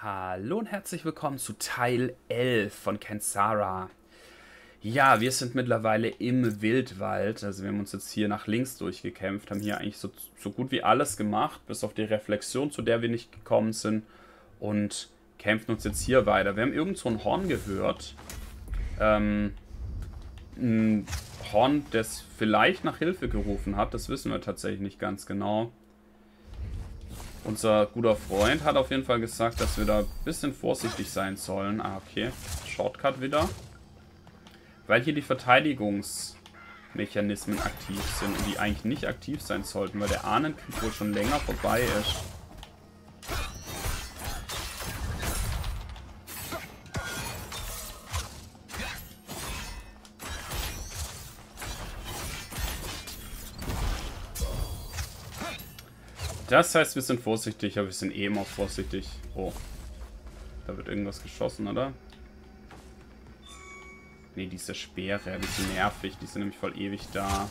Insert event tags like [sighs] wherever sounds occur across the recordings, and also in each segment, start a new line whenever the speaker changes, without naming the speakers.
Hallo und herzlich willkommen zu Teil 11 von Kensara. Ja, wir sind mittlerweile im Wildwald. Also wir haben uns jetzt hier nach links durchgekämpft, haben hier eigentlich so, so gut wie alles gemacht, bis auf die Reflexion, zu der wir nicht gekommen sind. Und kämpfen uns jetzt hier weiter. Wir haben irgend so ein Horn gehört. Ähm, ein Horn, das vielleicht nach Hilfe gerufen hat. Das wissen wir tatsächlich nicht ganz genau. Unser guter Freund hat auf jeden Fall gesagt, dass wir da ein bisschen vorsichtig sein sollen. Ah, okay. Shortcut wieder. Weil hier die Verteidigungsmechanismen aktiv sind und die eigentlich nicht aktiv sein sollten, weil der Ahnenkrieg wohl schon länger vorbei ist. Das heißt, wir sind vorsichtig, aber wir sind eh immer vorsichtig. Oh. Da wird irgendwas geschossen, oder? Ne, diese Speere, die sind nervig. Die sind nämlich voll ewig da.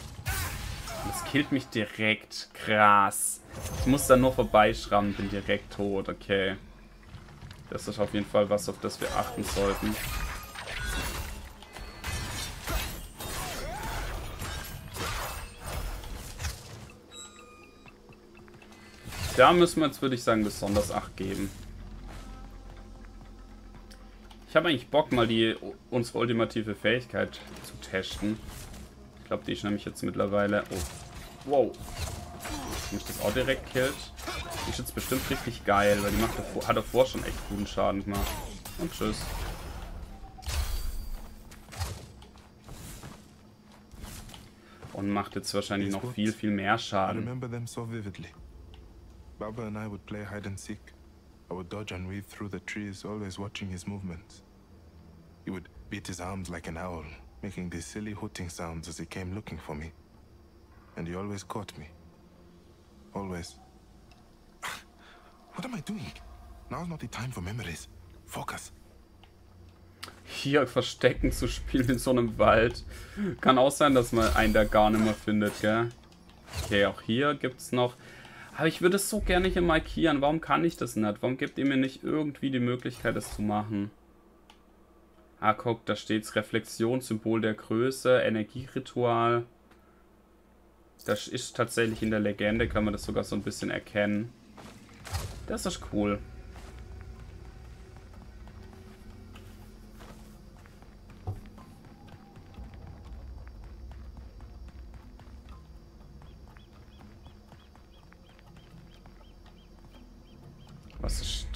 Das killt mich direkt. Krass. Ich muss da nur vorbeischrammen, bin direkt tot. Okay. Das ist auf jeden Fall was, auf das wir achten sollten. Da müssen wir jetzt, würde ich sagen, besonders Acht geben. Ich habe eigentlich Bock, mal die unsere ultimative Fähigkeit zu testen. Ich glaube, die ist nämlich jetzt mittlerweile... Oh. Wow. Mich das auch direkt killt. Die ist jetzt bestimmt richtig geil, weil die macht davor, hat davor schon echt guten Schaden gemacht. Und tschüss. Und macht jetzt wahrscheinlich noch viel, viel mehr Schaden. Baba and I would play hide and seek. I would dodge and weave through the trees, always watching his movements. He would beat his arms like an owl, making these silly hooting sounds as he came looking for me. And he always caught me. Always. [sighs] What am I doing? Now's not the time for memories. Focus. Hier Verstecken zu spielen in so einem Wald. Kann auch sein, dass man einen da gar nicht mehr findet, gell? Okay, auch hier gibt's noch... Aber ich würde es so gerne hier markieren. Warum kann ich das nicht? Warum gibt ihr mir nicht irgendwie die Möglichkeit, das zu machen? Ah, guck, da steht's Reflexion, Symbol der Größe, Energieritual. Das ist tatsächlich in der Legende, kann man das sogar so ein bisschen erkennen. Das ist cool.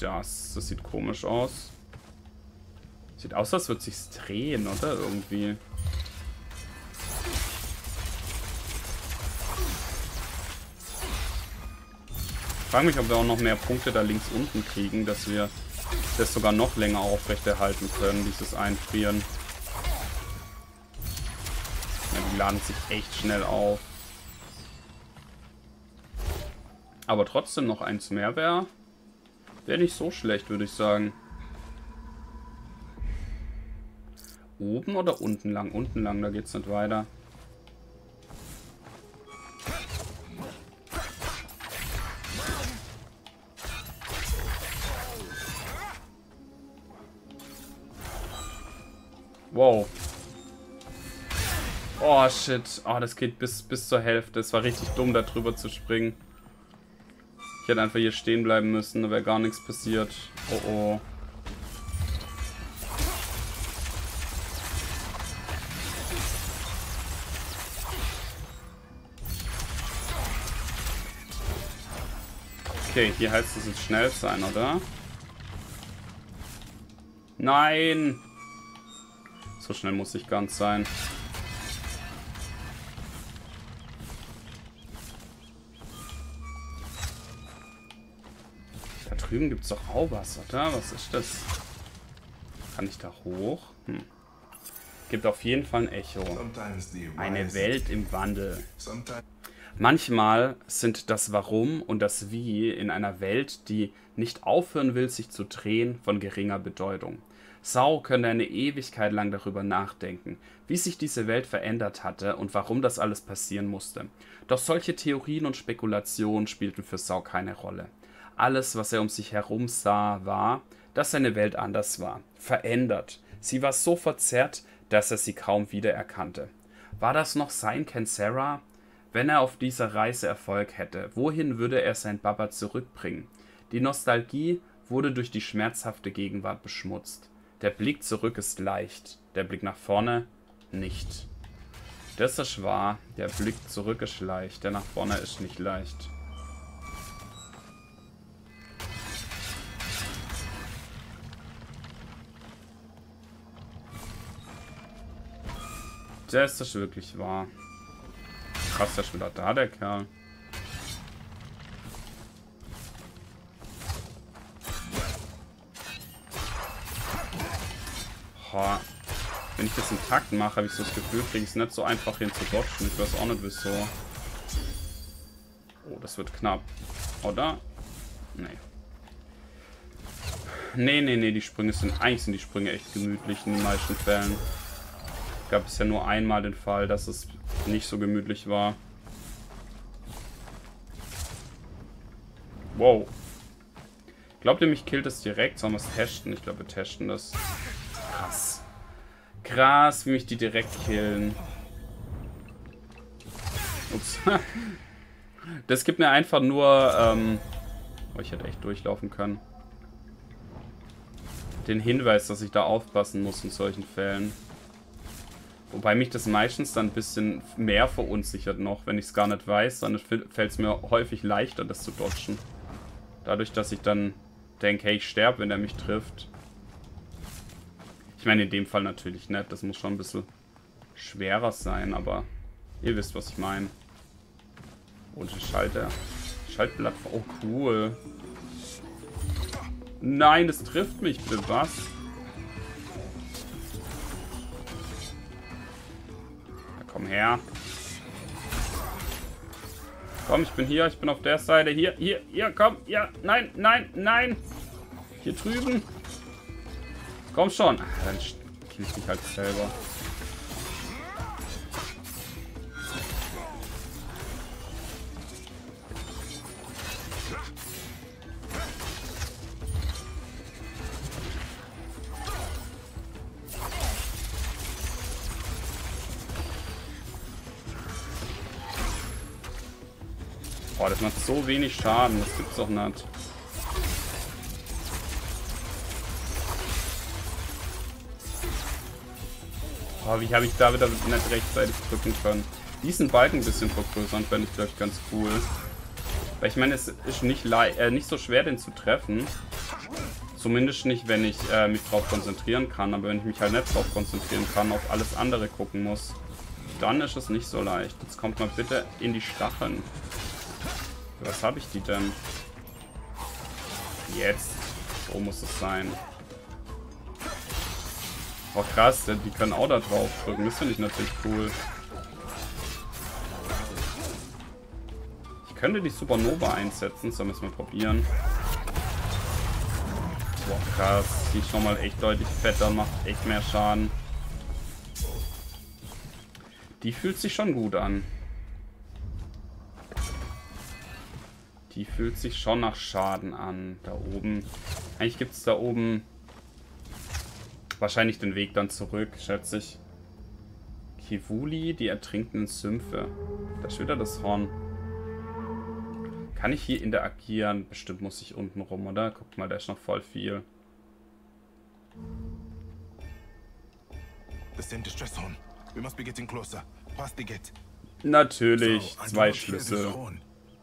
Das? Das sieht komisch aus. Sieht aus, als würde sich's drehen, oder? Irgendwie. Ich frage mich, ob wir auch noch mehr Punkte da links unten kriegen, dass wir das sogar noch länger aufrechterhalten können, dieses Einfrieren. Ja, die laden sich echt schnell auf. Aber trotzdem noch eins mehr wäre Wäre nicht so schlecht, würde ich sagen. Oben oder unten lang? Unten lang, da geht es nicht weiter. Wow. Oh, shit. Oh, das geht bis, bis zur Hälfte. Es war richtig dumm, da drüber zu springen. Ich hätte einfach hier stehen bleiben müssen, da wäre gar nichts passiert. Oh oh. Okay, hier heißt es jetzt schnell sein, oder? Nein! So schnell muss ich ganz sein. Drüben gibt es doch auch was, oder? Was ist das? Kann ich da hoch? Hm. Gibt auf jeden Fall ein Echo. Eine Welt im Wandel. Manchmal sind das Warum und das Wie in einer Welt, die nicht aufhören will, sich zu drehen, von geringer Bedeutung. Sau könnte eine Ewigkeit lang darüber nachdenken, wie sich diese Welt verändert hatte und warum das alles passieren musste. Doch solche Theorien und Spekulationen spielten für Sau keine Rolle. Alles, was er um sich herum sah, war, dass seine Welt anders war, verändert. Sie war so verzerrt, dass er sie kaum wiedererkannte. War das noch sein Ken Sarah? Wenn er auf dieser Reise Erfolg hätte, wohin würde er sein Baba zurückbringen? Die Nostalgie wurde durch die schmerzhafte Gegenwart beschmutzt. Der Blick zurück ist leicht, der Blick nach vorne nicht. Das ist wahr, der Blick zurück ist leicht, der nach vorne ist nicht leicht. Das ist wirklich wahr. Krass, der ist wieder da, der Kerl. Boah. Wenn ich das im Takt mache, habe ich so das Gefühl, kriege ich es nicht so einfach hin zu dodgen. Ich weiß auch nicht, wieso. Oh, das wird knapp. Oder? Nee. Nee, nee, nee, die Sprünge sind... Eigentlich sind die Sprünge echt gemütlich in den meisten Fällen. Gab ja nur einmal den Fall, dass es nicht so gemütlich war. Wow. Glaubt ihr, mich killt es direkt? Sollen wir es testen? Ich glaube, wir testen das. Krass. Krass, wie mich die direkt killen. Ups. [laughs] Das gibt mir einfach nur... Ähm oh, ich hätte echt durchlaufen können. Den Hinweis, dass ich da aufpassen muss in solchen Fällen. Wobei mich das meistens dann ein bisschen mehr verunsichert noch. Wenn ich es gar nicht weiß, dann fällt es mir häufig leichter, das zu dodgen. Dadurch, dass ich dann denke, hey, ich sterbe, wenn er mich trifft. Ich meine, in dem Fall natürlich nicht. Das muss schon ein bisschen schwerer sein, aber ihr wisst, was ich meine. Und Schalter. Schaltblatt. Oh, cool. Nein, das trifft mich. Bitte was? Her. Komm, ich bin hier, ich bin auf der Seite. Hier, hier, hier, komm. Ja, nein, nein, nein. Hier drüben. Komm schon. Ah, dann kill ich mich halt selber. Boah, das macht so wenig Schaden. Das gibt's doch nicht. Boah, wie habe ich da wieder nicht rechtzeitig drücken können? Diesen Balken ein bisschen vergrößern fände ich, ich, ganz cool. Weil ich meine, es ist nicht, äh, nicht so schwer, den zu treffen. Zumindest nicht, wenn ich äh, mich drauf konzentrieren kann. Aber wenn ich mich halt nicht drauf konzentrieren kann, auf alles andere gucken muss, dann ist es nicht so leicht. Jetzt kommt mal bitte in die Stacheln. Was habe ich die denn? Jetzt. So muss es sein. Oh krass, die können auch da drauf drücken. Das finde ich natürlich cool. Ich könnte die Supernova einsetzen. Sollen wir es mal probieren. Boah, krass. Die ist schon mal echt deutlich fetter, macht echt mehr Schaden. Die fühlt sich schon gut an. Die fühlt sich schon nach Schaden an. Da oben. Eigentlich gibt es da oben wahrscheinlich den Weg dann zurück, schätze ich. Kivuli, die ertrinkenden Sümpfe. Da ist wieder das Horn. Kann ich hier interagieren? Bestimmt muss ich unten rum, oder? Guck mal, da ist noch voll viel. Natürlich, zwei Schlüssel.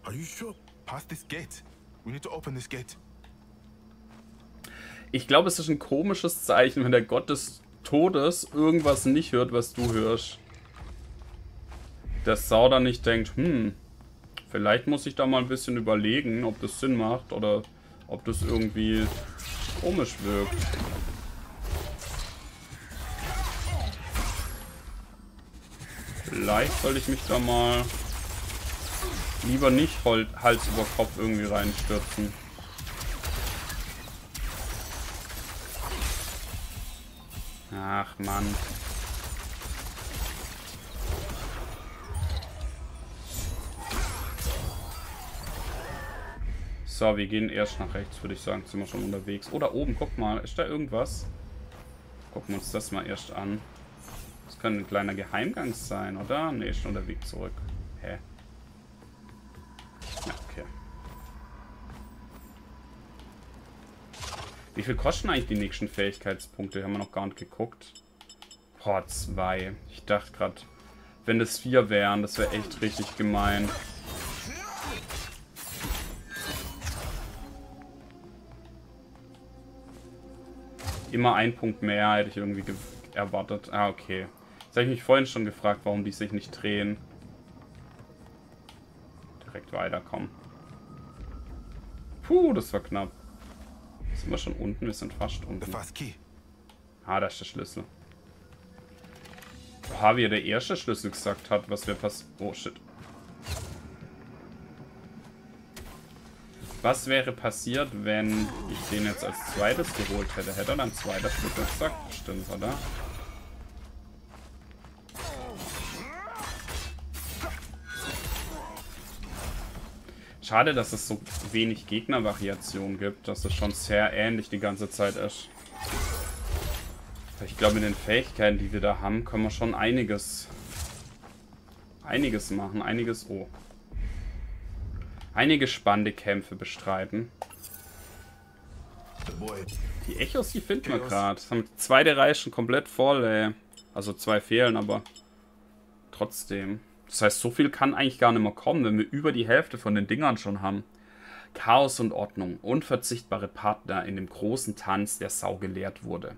Are you sure? Past this gate. We need to open this gate. Ich glaube, es ist ein komisches Zeichen, wenn der Gott des Todes irgendwas nicht hört, was du hörst. Sau dann nicht denkt, hm, vielleicht muss ich da mal ein bisschen überlegen, ob das Sinn macht oder ob das irgendwie komisch wirkt. Vielleicht soll ich mich da mal Lieber nicht Hals über Kopf irgendwie reinstürzen. Ach, Mann. So, wir gehen erst nach rechts, würde ich sagen. Sind wir schon unterwegs. Oder oben, guck mal. Ist da irgendwas? Gucken wir uns das mal erst an. Das könnte ein kleiner Geheimgang sein, oder? Ne, schon der Weg zurück. Hä? Wie viel kosten eigentlich die nächsten Fähigkeitspunkte? Haben wir noch gar nicht geguckt. Boah, zwei. Ich dachte gerade, wenn das vier wären, das wäre echt richtig gemein. Immer ein Punkt mehr hätte ich irgendwie erwartet. Ah, okay. Jetzt habe ich mich vorhin schon gefragt, warum die sich nicht drehen. Direkt weiterkommen. Puh, das war knapp. Sind wir schon unten? Wir sind fast unten. Ah, da ist der Schlüssel. Oha, wie er der erste Schlüssel gesagt hat, was wir pass... Oh, shit. Was wäre passiert, wenn ich den jetzt als zweites geholt hätte? Hätte er dann zweiter Schlüssel gesagt? Stimmt, oder? Schade, dass es so wenig Gegnervariation gibt, dass es schon sehr ähnlich die ganze Zeit ist. Ich glaube, mit den Fähigkeiten, die wir da haben, können wir schon einiges einiges machen. Einiges... Oh. Einige spannende Kämpfe bestreiten. Die Echos, die finden wir gerade. Haben zweite Reihe schon komplett voll, ey. Also zwei fehlen, aber trotzdem. Das heißt, so viel kann eigentlich gar nicht mehr kommen, wenn wir über die Hälfte von den Dingern schon haben. Chaos und Ordnung, unverzichtbare Partner in dem großen Tanz, der Sau gelehrt wurde.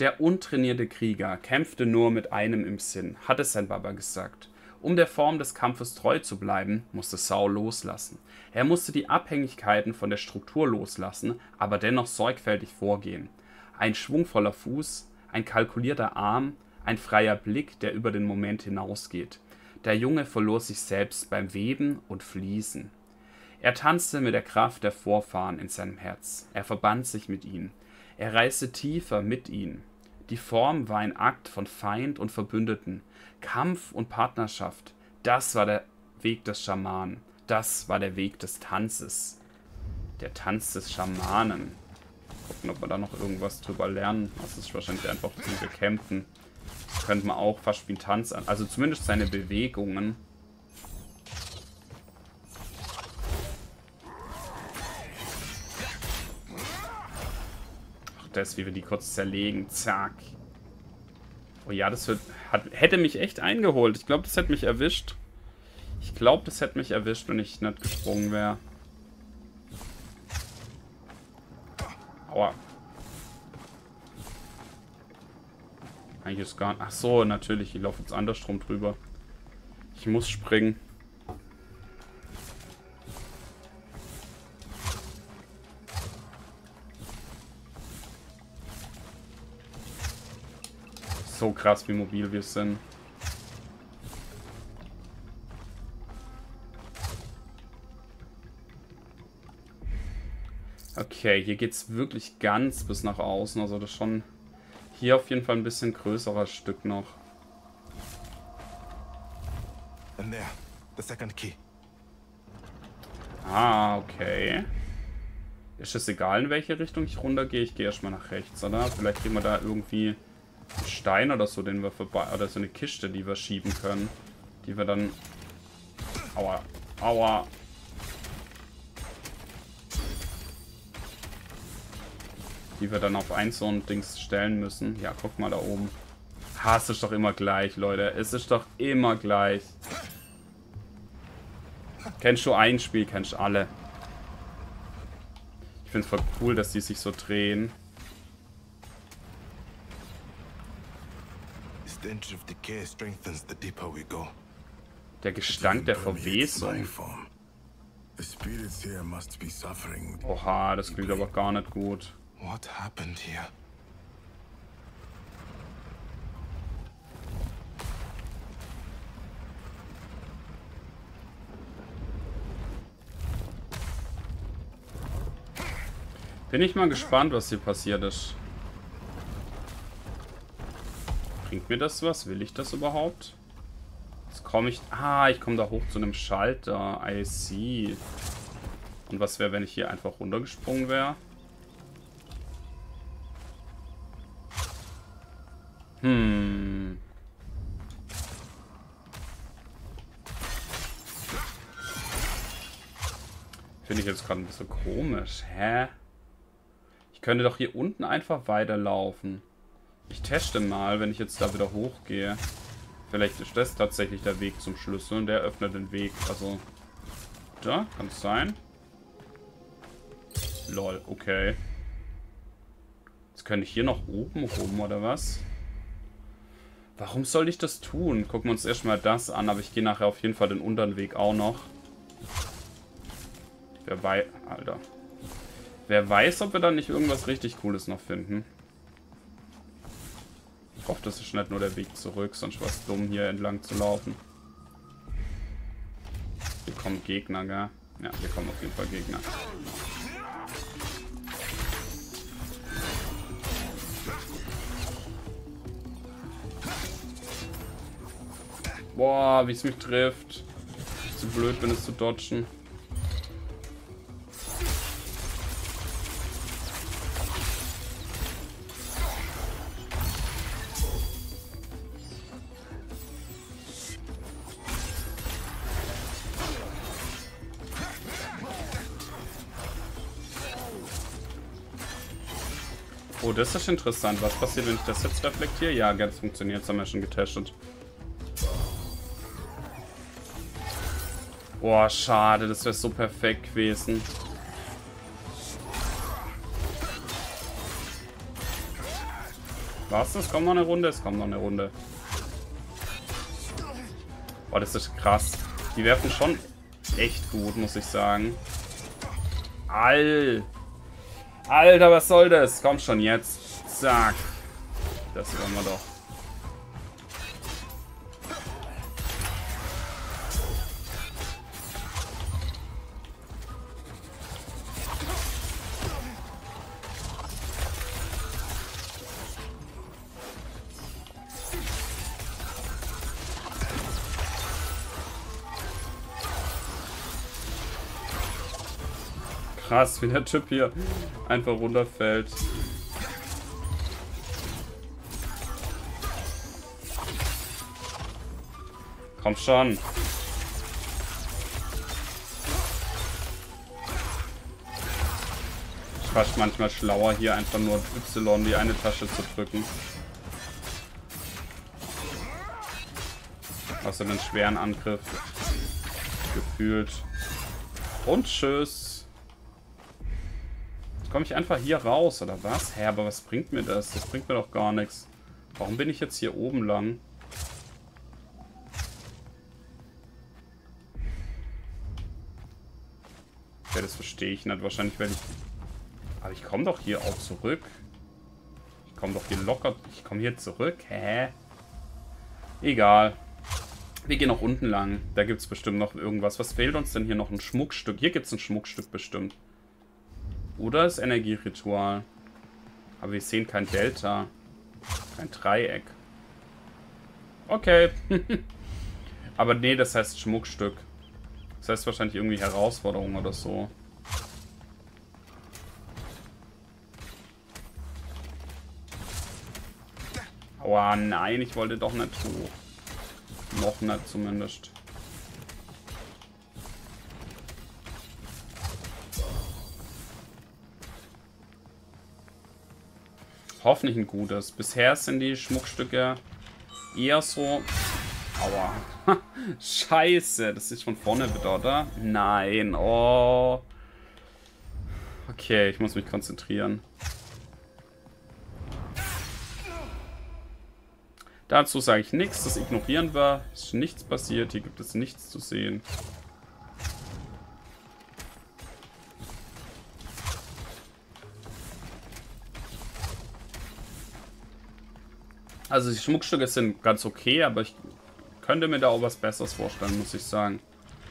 Der untrainierte Krieger kämpfte nur mit einem im Sinn, hatte sein Baba gesagt. Um der Form des Kampfes treu zu bleiben, musste Sau loslassen. Er musste die Abhängigkeiten von der Struktur loslassen, aber dennoch sorgfältig vorgehen. Ein schwungvoller Fuß, ein kalkulierter Arm, ein freier Blick, der über den Moment hinausgeht. Der Junge verlor sich selbst beim Weben und Fließen. Er tanzte mit der Kraft der Vorfahren in seinem Herz. Er verband sich mit ihnen. Er reiste tiefer mit ihnen. Die Form war ein Akt von Feind und Verbündeten, Kampf und Partnerschaft. Das war der Weg des Schamanen. Das war der Weg des Tanzes. Der Tanz des Schamanen. Gucken, ob wir da noch irgendwas drüber lernen. Das ist wahrscheinlich einfach zum Bekämpfen könnte man auch fast wie ein Tanz an. Also zumindest seine Bewegungen. Ach, das, wie wir die kurz zerlegen. Zack. Oh ja, das wird, hat, hätte mich echt eingeholt. Ich glaube, das hätte mich erwischt. Ich glaube, das hätte mich erwischt, wenn ich nicht gesprungen wäre. Aua. Eigentlich ist gar. Ach so, natürlich. Ich laufe jetzt andersrum drüber. Ich muss springen. So krass, wie mobil wir sind. Okay, hier geht es wirklich ganz bis nach außen. Also das ist schon hier auf jeden Fall ein bisschen größeres Stück noch. Ah, okay. Ist es egal, in welche Richtung ich runtergehe? Ich gehe erstmal nach rechts, oder? Vielleicht kriegen wir da irgendwie einen Stein oder so, den wir vorbei... Oder so eine Kiste, die wir schieben können. Die wir dann... Aua. Aua. Die wir dann auf eins so ein Dings stellen müssen. Ja, guck mal da oben. Ha, es ist doch immer gleich, Leute. Es ist doch immer gleich. Kennst du ein Spiel, kennst du alle. Ich finde es voll cool, dass die sich so drehen. Der Gestank der Verwesung. Oha, das klingt aber gar nicht gut. What happened here? Bin ich mal gespannt, was hier passiert ist. Bringt mir das was? Will ich das überhaupt? Jetzt komme ich... Ah, ich komme da hoch zu einem Schalter. I see. Und was wäre, wenn ich hier einfach runtergesprungen wäre? Hm. Finde ich jetzt gerade ein bisschen komisch. Hä? Ich könnte doch hier unten einfach weiterlaufen. Ich teste mal, wenn ich jetzt da wieder hochgehe. Vielleicht ist das tatsächlich der Weg zum Schlüssel und der öffnet den Weg. Also, da, kann es sein. Lol, okay. Jetzt könnte ich hier noch oben rum, oder was? Warum soll ich das tun? Gucken wir uns erstmal das an, aber ich gehe nachher auf jeden Fall den unteren Weg auch noch. Wer weiß... Alter. Wer weiß, ob wir da nicht irgendwas richtig Cooles noch finden. Ich hoffe, das ist nicht nur der Weg zurück, sonst war es dumm, hier entlang zu laufen. Hier kommen Gegner, gell? Ja, hier kommen auf jeden Fall Gegner. Boah, wie es mich trifft. Zu blöd bin es zu dodgen. Oh, das ist interessant. Was passiert, wenn ich das jetzt reflektiere? Ja, ganz funktioniert. Das haben wir schon getestet. Boah, schade. Das wäre so perfekt gewesen. Was? Es kommt noch eine Runde? Es kommt noch eine Runde. Boah, das ist krass. Die werfen schon echt gut, muss ich sagen. All. Alter, was soll das? Komm schon jetzt. Zack. Das wollen wir doch. Krass, wie der Typ hier einfach runterfällt. Komm schon. Ich war manchmal schlauer, hier einfach nur Y die eine Tasche zu drücken. Außer den schweren Angriff. Gefühlt. Und tschüss. Komme ich einfach hier raus, oder was? Hä, aber was bringt mir das? Das bringt mir doch gar nichts. Warum bin ich jetzt hier oben lang? Ja, das verstehe ich nicht. Wahrscheinlich werde ich... Aber ich komme doch hier auch zurück. Ich komme doch hier locker... Ich komme hier zurück. Hä? Egal. Wir gehen noch unten lang. Da gibt es bestimmt noch irgendwas. Was fehlt uns denn hier noch? Ein Schmuckstück. Hier gibt es ein Schmuckstück bestimmt. Oder das Energieritual. Aber wir sehen kein Delta. Kein Dreieck. Okay. [laughs] Aber nee, das heißt Schmuckstück. Das heißt wahrscheinlich irgendwie Herausforderung oder so. Aua, nein, ich wollte doch nicht hoch. Noch nicht zumindest. Hoffentlich ein gutes. Bisher sind die Schmuckstücke eher so... Aua. [laughs] Scheiße, das ist von vorne oder? Nein, oh. Okay, ich muss mich konzentrieren. Dazu sage ich nichts, das ignorieren wir. Ist nichts passiert, hier gibt es nichts zu sehen. Also die Schmuckstücke sind ganz okay, aber ich könnte mir da auch was Besseres vorstellen, muss ich sagen.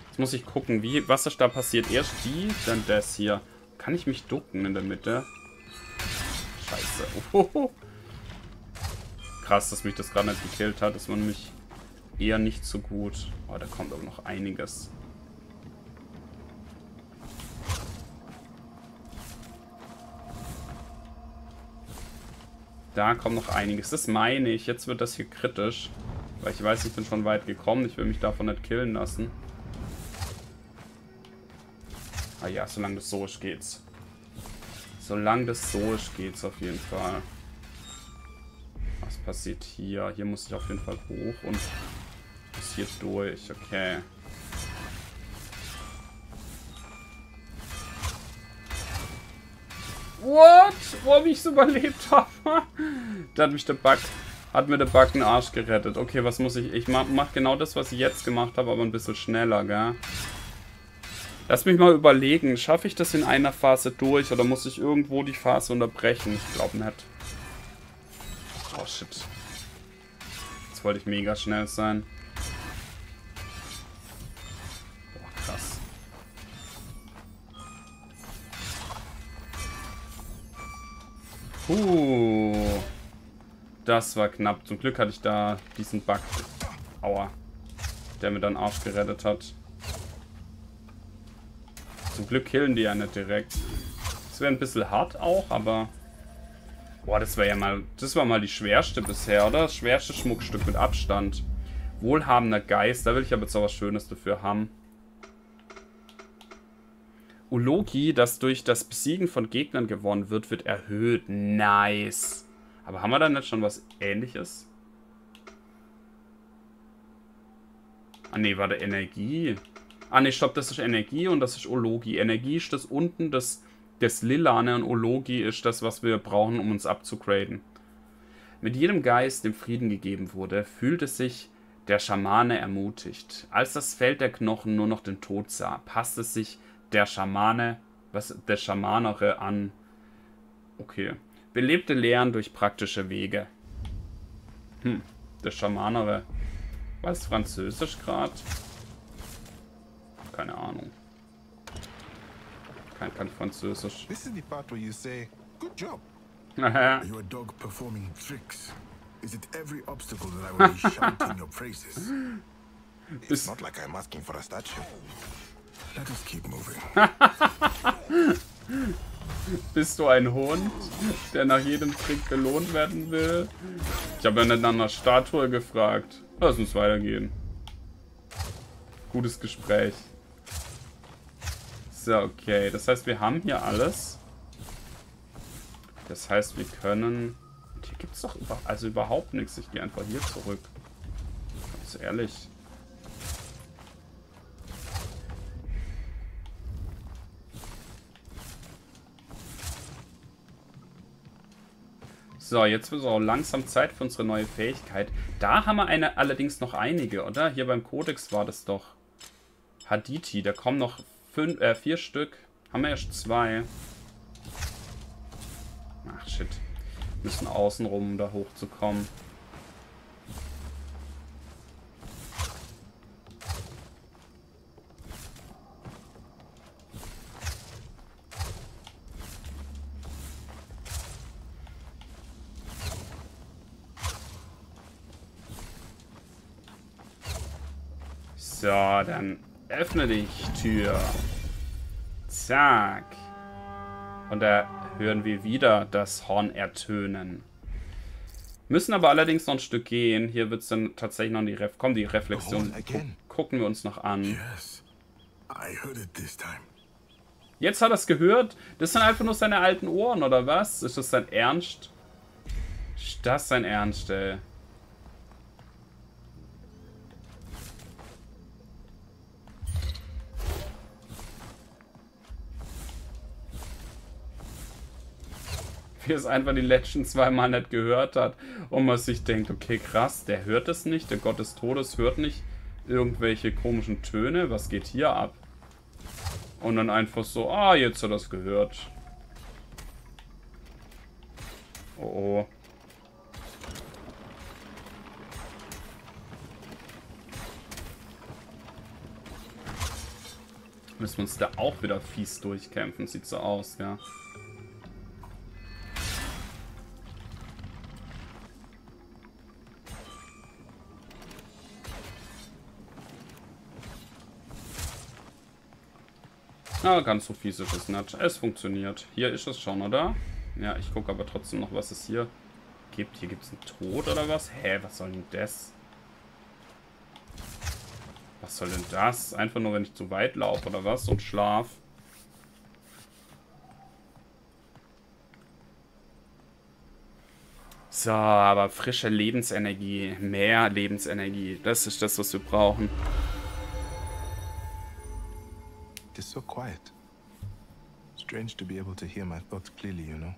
Jetzt muss ich gucken, wie, was ist da passiert. Erst die, dann das hier. Kann ich mich ducken in der Mitte? Scheiße. Ohoho. [laughs] Krass, dass mich das gerade nicht gekillt hat. Das war nämlich eher nicht so gut. Oh, da kommt aber noch einiges. Da kommt noch einiges. Das meine ich. Jetzt wird das hier kritisch. Weil ich weiß, ich bin schon weit gekommen. Ich will mich davon nicht killen lassen. Ah ja, solange das so ist, geht's. Solange das so ist, geht's auf jeden Fall. Was passiert hier? Hier muss ich auf jeden Fall hoch und bis hier durch. Okay. What? Wo ich es überlebt habe? [laughs] da hat mich der Bug, hat mir der Bug einen Arsch gerettet. Okay, was muss ich? Ich mach, mach genau das, was ich jetzt gemacht habe, aber ein bisschen schneller, gell? Lass mich mal überlegen, schaffe ich das in einer Phase durch oder muss ich irgendwo die Phase unterbrechen? Ich glaube nicht. Oh shit. Jetzt wollte ich mega schnell sein. Uh. Das war knapp. Zum Glück hatte ich da diesen Bug. Aua. Der mir dann Arsch gerettet hat. Zum Glück killen die ja nicht direkt. Das wäre ein bisschen hart auch, aber... Boah, das war ja mal... Das war mal die schwerste bisher, oder? Das schwerste Schmuckstück mit Abstand. Wohlhabender Geist. Da will ich aber jetzt auch was Schönes dafür haben. Ulogi, das durch das Besiegen von Gegnern gewonnen wird, wird erhöht. Nice. Aber haben wir da nicht schon was ähnliches? Ah ne, war der Energie. Ah ne, stopp, das ist Energie und das ist Ologi. Energie ist das unten, das, das Lilane und Ologi ist das, was wir brauchen, um uns abzugraden. Mit jedem Geist, dem Frieden gegeben wurde, fühlte sich der Schamane ermutigt. Als das Feld der Knochen nur noch den Tod sah, passte sich der Schamane, was der Schamanere an. Okay. Belebte Lehren durch praktische Wege. Hm, der Schamanere. Was Französisch gerade? keine Ahnung. Kein, kein Französisch.
This is the part where you say, good job. [laughs] Are you a dog performing tricks? Is it every obstacle that I will be shouting your praises? [laughs] It's not like I'm asking for a statue. Let us keep moving. [laughs]
Bist du ein Hund, der nach jedem Trick belohnt werden will? Ich habe ja nicht nach einer Statue gefragt. Lass uns weitergehen. Gutes Gespräch. So, okay. Das heißt, wir haben hier alles. Das heißt, wir können... Hier gibt es doch über also überhaupt nichts. Ich gehe einfach hier zurück. Ganz ehrlich. So, jetzt wird es auch langsam Zeit für unsere neue Fähigkeit. Da haben wir eine, allerdings noch einige, oder? Hier beim Codex war das doch. Haditi, da kommen noch fünf, äh, vier Stück. Haben wir erst zwei. Ach, shit. Müssen außen rum, um da hochzukommen. Öffne dich, Tür. Zack. Und da hören wir wieder das Horn ertönen. Müssen aber allerdings noch ein Stück gehen. Hier wird es dann tatsächlich noch die Ref Komm, die Reflexion gu gucken wir uns noch an. Jetzt hat er es gehört. Das sind einfach nur seine alten Ohren, oder was? Ist das sein Ernst? Ist das sein Ernst, ey? Es einfach die letzten zwei Mal nicht gehört hat und man sich denkt, okay, krass, der hört es nicht, der Gott des Todes hört nicht irgendwelche komischen Töne, was geht hier ab? Und dann einfach so, ah, jetzt hat er es gehört. Oh, oh. Müssen wir uns da auch wieder fies durchkämpfen, sieht so aus, ja. Na, ganz so fies ist es nicht. Es funktioniert. Hier ist es schon, oder? Ja, ich gucke aber trotzdem noch, was es hier gibt. Hier gibt es einen Tod oder was? Hä, was soll denn das? Was soll denn das? Einfach nur, wenn ich zu weit laufe oder was? Und schlaf. So, aber frische Lebensenergie, mehr Lebensenergie, das ist das, was wir brauchen.
It's so quiet. Strange to be able to hear my thoughts clearly, you know.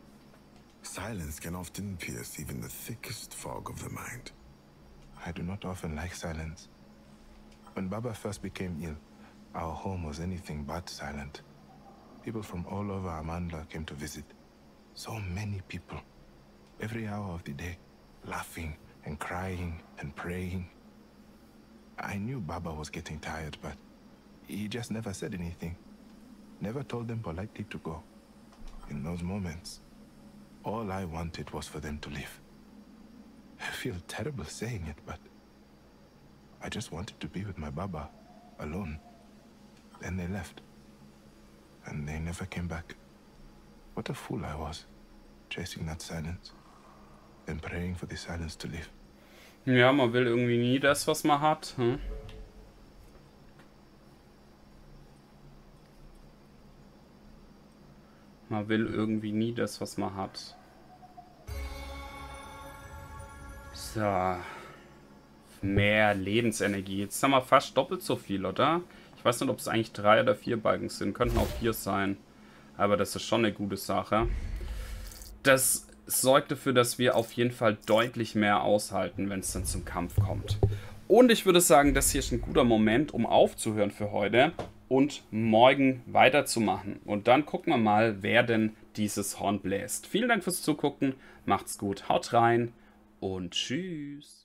Silence can often pierce even the thickest fog of the mind. I do not often like silence. When Baba first became ill, our home was anything but silent. People from all over Amanda came to visit. So many people. Every hour of the day, laughing and crying and praying. I knew Baba was getting tired, but he just never said anything. Never told them politely to go. In those moments, all I wanted was for them to leave. I feel terrible saying it, but I just wanted to be with my Baba, alone. Then they left. And they never came back. What a fool I was, chasing that silence. And praying for the silence to leave.
Ja, man will irgendwie nie das, was man hat. Hm? Man will irgendwie nie das, was man hat. So. Mehr Lebensenergie. Jetzt haben wir fast doppelt so viel, oder? Ich weiß nicht, ob es eigentlich drei oder vier Balken sind. Könnten auch vier sein. Aber das ist schon eine gute Sache. Das sorgt dafür, dass wir auf jeden Fall deutlich mehr aushalten, wenn es dann zum Kampf kommt. Und ich würde sagen, das hier ist ein guter Moment, um aufzuhören für heute und morgen weiterzumachen. Und dann gucken wir mal, wer denn dieses Horn bläst. Vielen Dank fürs Zugucken, macht's gut, haut rein und tschüss.